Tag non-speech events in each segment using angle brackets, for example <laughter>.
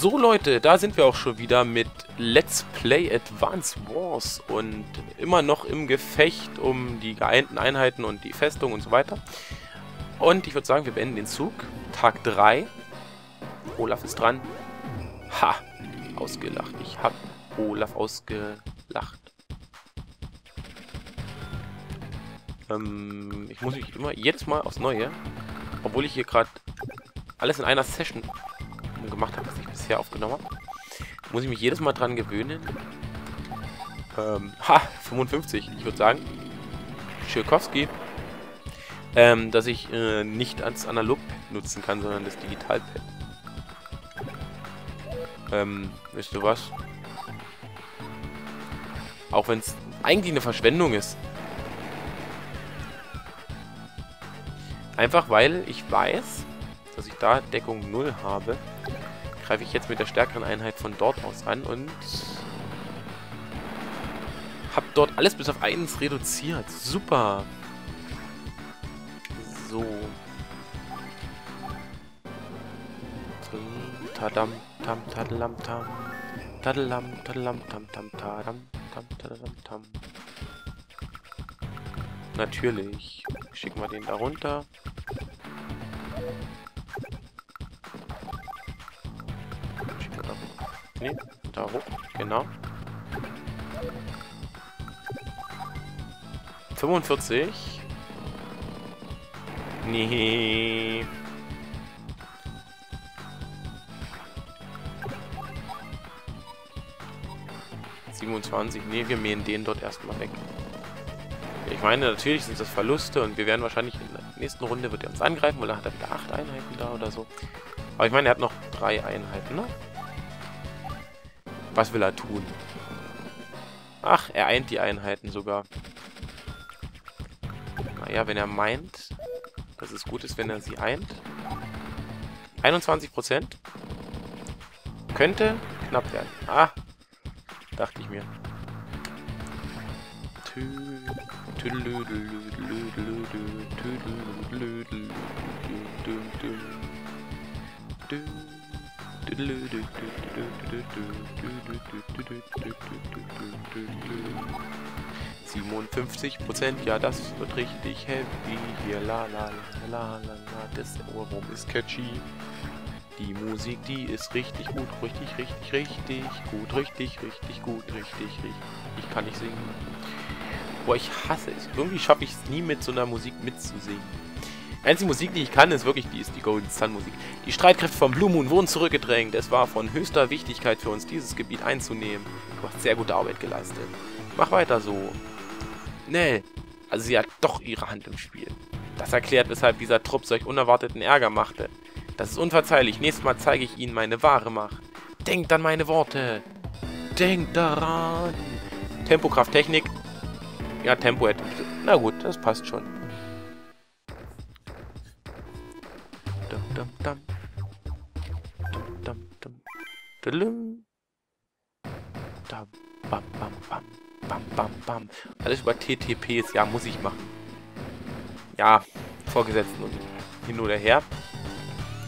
So Leute, da sind wir auch schon wieder mit Let's Play Advance Wars und immer noch im Gefecht um die geeinten Einheiten und die Festung und so weiter. Und ich würde sagen, wir beenden den Zug. Tag 3. Olaf ist dran. Ha! Ausgelacht. Ich hab Olaf ausgelacht. Ähm, ich muss mich immer jedes Mal aufs Neue, obwohl ich hier gerade alles in einer Session gemacht habe, bisher aufgenommen habe, muss ich mich jedes Mal dran gewöhnen. Ähm, ha, 55, ich würde sagen. Tschirkowski. Ähm, dass ich äh, nicht als Analogpad nutzen kann, sondern das Digitalpad. Ähm, wisst ihr was? Auch wenn es eigentlich eine Verschwendung ist. Einfach weil ich weiß, dass ich da Deckung 0 habe, greife ich jetzt mit der stärkeren Einheit von dort aus an und habe dort alles bis auf 1 reduziert. Super. So. Tadam, tam, tadalam, tam. Tadalam, tadalam, tam, tam, tadam, tam, tadalam, tam. Natürlich. Schicken wir den da runter. Nee, da hoch. Genau. 45. Nee. ...27. Nee, wir mähen den dort erstmal weg. Ich meine, natürlich sind das Verluste und wir werden wahrscheinlich in der nächsten Runde wird er uns angreifen, weil er hat er wieder 8 Einheiten da oder so. Aber ich meine, er hat noch 3 Einheiten, ne? Was will er tun? Ach, er eint die Einheiten sogar. Naja, wenn er meint, dass es gut ist, wenn er sie eint. 21%. Könnte knapp werden. Ah, dachte ich mir. Tü 57 Prozent, ja, das wird richtig heavy. Hier, la la la la la la, das Ohrwurm ist catchy. Die Musik, die ist richtig gut, richtig, richtig, richtig gut, richtig, richtig gut, richtig, richtig. Ich kann nicht singen. Boah, ich hasse es. Irgendwie schaffe ich es nie mit so einer Musik mitzusingen. Einzige Musik, die ich kann, ist wirklich die, ist die Golden Sun Musik. Die Streitkräfte vom Blue Moon wurden zurückgedrängt. Es war von höchster Wichtigkeit für uns, dieses Gebiet einzunehmen. Du hast sehr gute Arbeit geleistet. Mach weiter so. Nell. Also sie hat doch ihre Hand im Spiel. Das erklärt, weshalb dieser Trupp solch unerwarteten Ärger machte. Das ist unverzeihlich. Nächstes Mal zeige ich ihnen meine wahre Macht. Denkt an meine Worte. Denkt daran. Tempo, Kraft, Technik. Ja, Tempo hätte... Na gut, das passt schon. Da bam bam bam. Bam bam bam. Alles über TTPs, ja, muss ich machen. Ja, Vorgesetzten und hin oder her.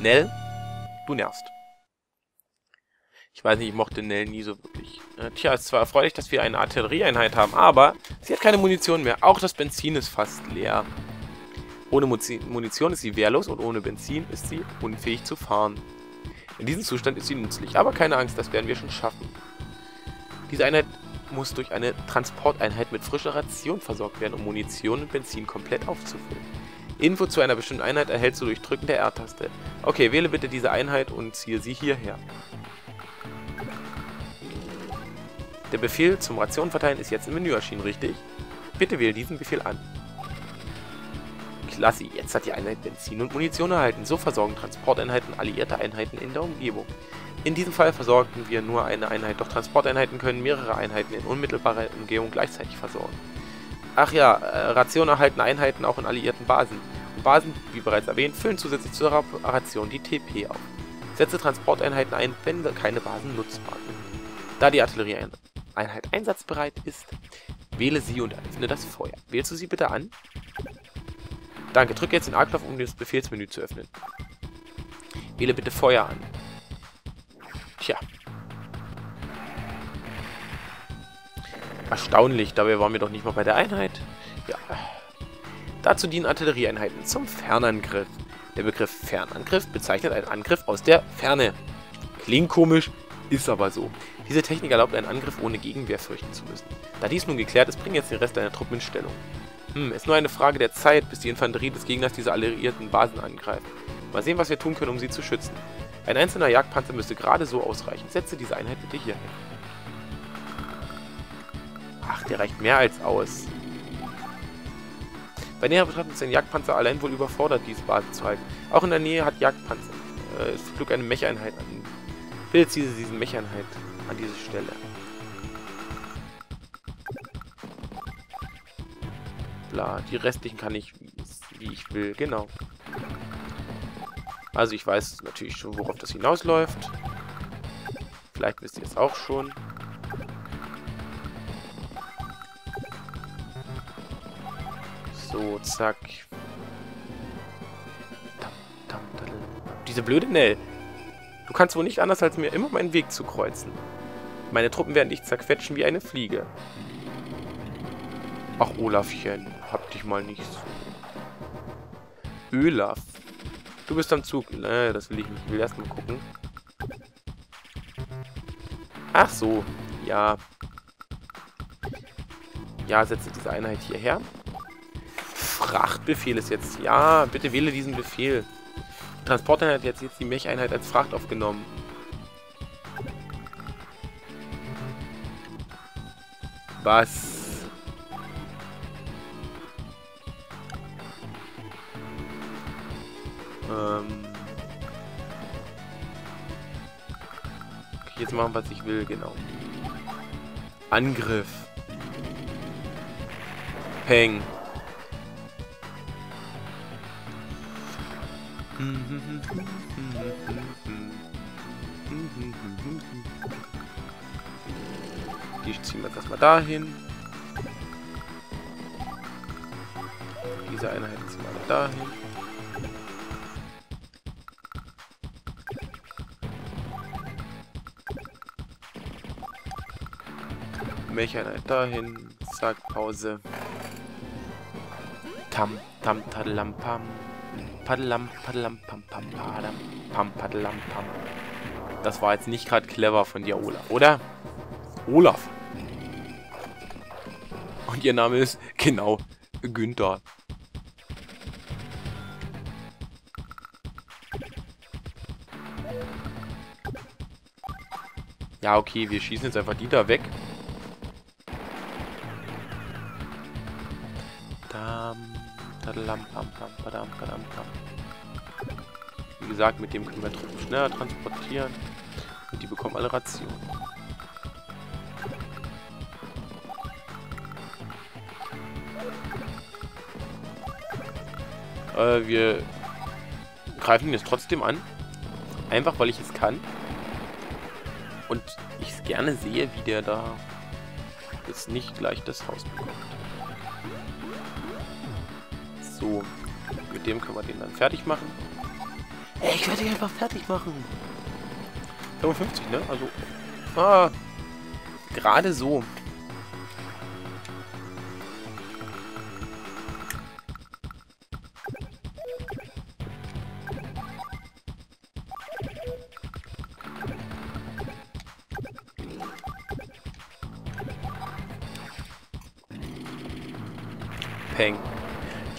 Nell, du nervst. Ich weiß nicht, ich mochte Nell nie so wirklich. Äh, tja, es ist zwar erfreulich, dass wir eine Artillerieeinheit haben, aber sie hat keine Munition mehr. Auch das Benzin ist fast leer. Ohne Munition ist sie wehrlos und ohne Benzin ist sie unfähig zu fahren. In diesem Zustand ist sie nützlich, aber keine Angst, das werden wir schon schaffen. Diese Einheit muss durch eine Transporteinheit mit frischer Ration versorgt werden, um Munition und Benzin komplett aufzufüllen. Info zu einer bestimmten Einheit erhältst du durch Drücken der R-Taste. Okay, wähle bitte diese Einheit und ziehe sie hierher. Der Befehl zum Ration verteilen ist jetzt im Menü erschienen, richtig? Bitte wähle diesen Befehl an. Klasse, jetzt hat die Einheit Benzin und Munition erhalten. So versorgen Transporteinheiten alliierte Einheiten in der Umgebung. In diesem Fall versorgen wir nur eine Einheit, doch Transporteinheiten können mehrere Einheiten in unmittelbarer Umgebung gleichzeitig versorgen. Ach ja, äh, Ration erhalten Einheiten auch in alliierten Basen. Und Basen, wie bereits erwähnt, füllen zusätzlich zur Ration die TP auf. Setze Transporteinheiten ein, wenn keine Basen nutzbar sind. Da die Artillerieeinheit einsatzbereit ist, wähle sie und öffne das Feuer. Wählst du sie bitte an? Danke, drücke jetzt den A-Knopf, um das Befehlsmenü zu öffnen. Wähle bitte Feuer an. Tja. Erstaunlich, dabei waren wir doch nicht mal bei der Einheit. Ja. Dazu dienen Artillerieeinheiten zum Fernangriff. Der Begriff Fernangriff bezeichnet einen Angriff aus der Ferne. Klingt komisch, ist aber so. Diese Technik erlaubt einen Angriff ohne Gegenwehr fürchten zu müssen. Da dies nun geklärt ist, bring jetzt den Rest deiner Truppen in Stellung. Hm, ist nur eine Frage der Zeit, bis die Infanterie des Gegners diese alliierten Basen angreift. Mal sehen, was wir tun können, um sie zu schützen. Ein einzelner Jagdpanzer müsste gerade so ausreichen. Setze diese Einheit bitte hier hin. Ach, der reicht mehr als aus. Bei näherer Betrachtung ist ein Jagdpanzer allein wohl überfordert, diese Basis zu halten. Auch in der Nähe hat Jagdpanzer. Äh, es flog eine Mecheinheit an. Bitte ziehe diese Mecheinheit an diese Stelle. Bla, die restlichen kann ich, wie ich will, genau. Also ich weiß natürlich schon, worauf das hinausläuft. Vielleicht wisst ihr es auch schon. So, zack. Diese blöde Nell. Du kannst wohl nicht anders, als mir immer meinen Weg zu kreuzen. Meine Truppen werden dich zerquetschen wie eine Fliege. Ach, Olafchen, hab dich mal nicht so. Olaf. Du bist am Zug. Äh, das will ich nicht. Ich will erstmal gucken. Ach so. Ja. Ja, setze diese Einheit hierher. Frachtbefehl ist jetzt... Ja, bitte wähle diesen Befehl. Die Transporteinheit hat jetzt, jetzt die Mech-Einheit als Fracht aufgenommen. Was? Ähm... Kann ich jetzt machen, was ich will, genau. Angriff. Peng. Die ziehen wir erstmal dahin. Diese Einheit ziehen wir dahin. Mech-Einheit dahin. Zack, Pause. Tam, tam, tadalam, pam. Paddelam, paddelam, pam, pam, padam, pam, paddelam, pam. Das war jetzt nicht gerade clever von dir, Olaf, oder? Olaf. Und ihr Name ist, genau, Günther. Ja, okay, wir schießen jetzt einfach die da weg. Wie gesagt, mit dem können wir Truppen schneller transportieren. Und die bekommen alle Rationen. Äh, wir greifen ihn jetzt trotzdem an. Einfach, weil ich es kann. Und ich es gerne sehe, wie der da jetzt nicht gleich das Haus bekommt. Mit dem können wir den dann fertig machen. Ey, ich werde ihn einfach fertig machen. 55, ne? Also, ah, gerade so. Peng.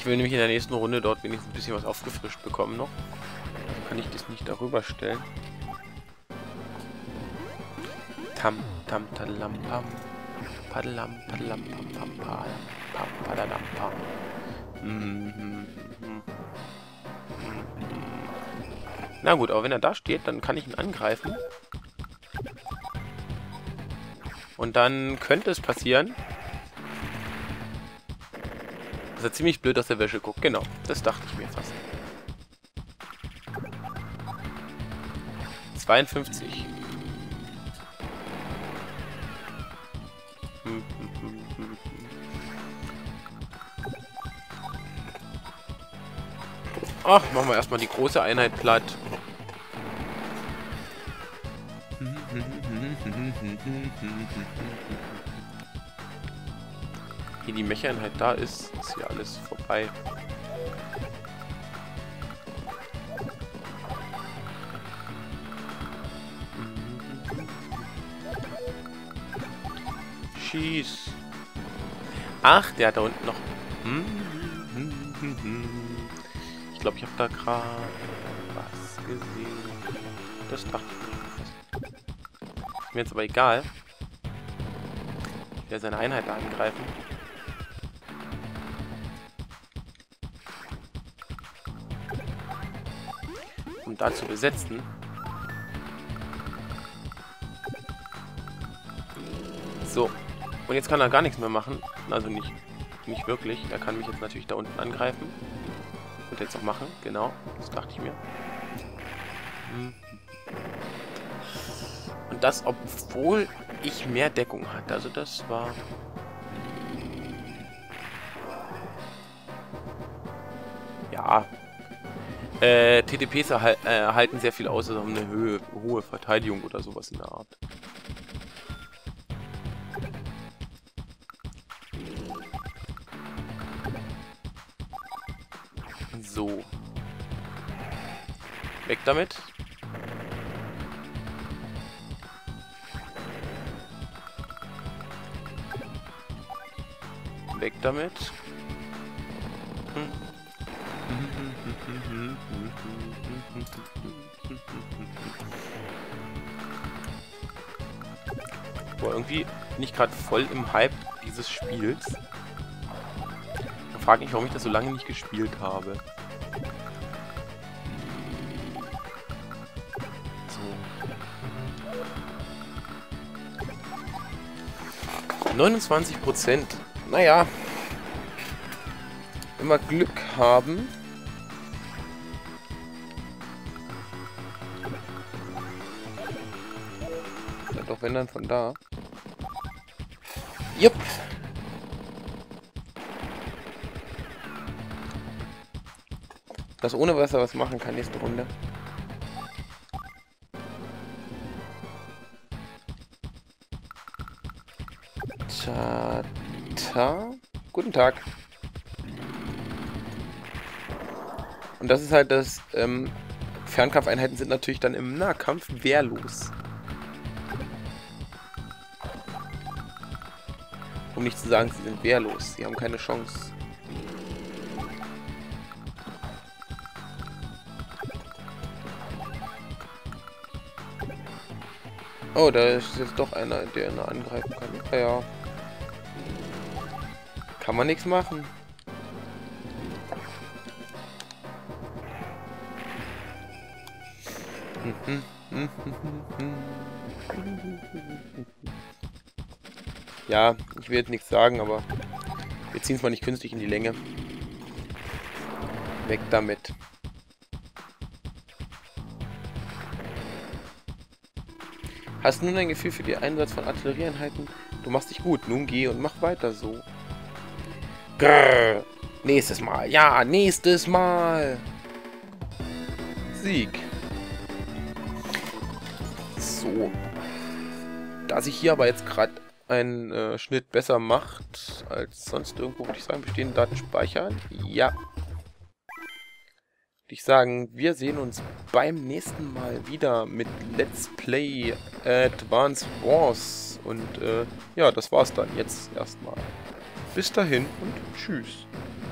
Ich will nämlich in der nächsten Runde dort wenigstens ein bisschen was aufgefrischt bekommen noch. Also kann ich das nicht darüber stellen. Tam, tam, tadalam, pam. Padalam, padalam, pam, pam, pam, pam, padalam, pam. Na gut, aber wenn er da steht, dann kann ich ihn angreifen. Und dann könnte es passieren, dass er ziemlich blöd aus der Wäsche guckt. Genau, das dachte ich mir fast. 52. Ach, machen wir erstmal die große Einheit platt. <laughs> Hier die Mecha-Einheit da ist, ist hier alles vorbei. Schieß. Ach, der hat da unten noch... Ich glaube, ich habe da gerade was gesehen. Das dachte ich mir fast. Ist mir jetzt aber egal. Ich werde seine Einheit da angreifen. Da zu besetzen. So. Und jetzt kann er gar nichts mehr machen. Also nicht, nicht wirklich. Er kann mich jetzt natürlich da unten angreifen. Und jetzt auch machen. Genau. Das dachte ich mir. Und das, obwohl ich mehr Deckung hatte. Also das war... Äh, TTPs erhal äh, erhalten sehr viel aus, also eine Höhe, hohe Verteidigung oder sowas in der Art. So. Weg damit. Weg damit. Boah, irgendwie bin ich gerade voll im Hype dieses Spiels. Ich frage mich, warum ich das so lange nicht gespielt habe. 29 Prozent. Naja. Wir Glück haben. Wenn dann von da. Jupp. Das ohne Wasser was machen kann nächste Runde. Tata. Guten Tag. Und das ist halt das, ähm, Fernkampfeinheiten sind natürlich dann im Nahkampf wehrlos. Um nicht zu sagen, sie sind wehrlos. Sie haben keine Chance. Oh, da ist jetzt doch einer, der ihn angreifen kann. Ja, ja. Kann man nichts machen. Ja, ich will jetzt nichts sagen, aber wir ziehen es mal nicht künstlich in die Länge. Weg damit. Hast nun ein Gefühl für den Einsatz von Artillerieeinheiten? Du machst dich gut. Nun geh und mach weiter so. Grrr. Nächstes Mal. Ja, nächstes Mal. Sieg. So. Da sich hier aber jetzt gerade ein äh, Schnitt besser macht als sonst irgendwo, würde ich sagen, bestehende Daten speichern. Ja, würde ich sagen, wir sehen uns beim nächsten Mal wieder mit Let's Play Advance Wars. Und äh, ja, das war's dann jetzt erstmal. Bis dahin und tschüss.